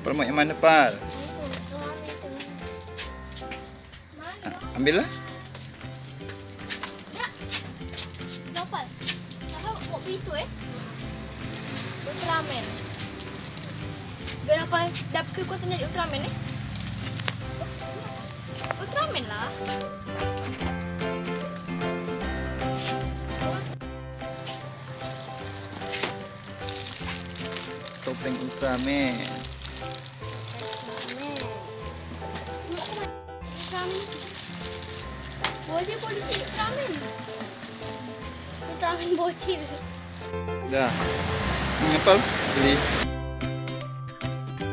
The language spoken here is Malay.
Permak yang mana, Pal? Ambil lah. Kakak bawa beli tu eh. Ultraman. Kenapa dah kekuatan jadi Ultraman eh? Ultraman lah. Topeng Ultraman. Ultraman. Bocil polisi Ultraman. Ultraman bocil. Dah. Ni Pal beli.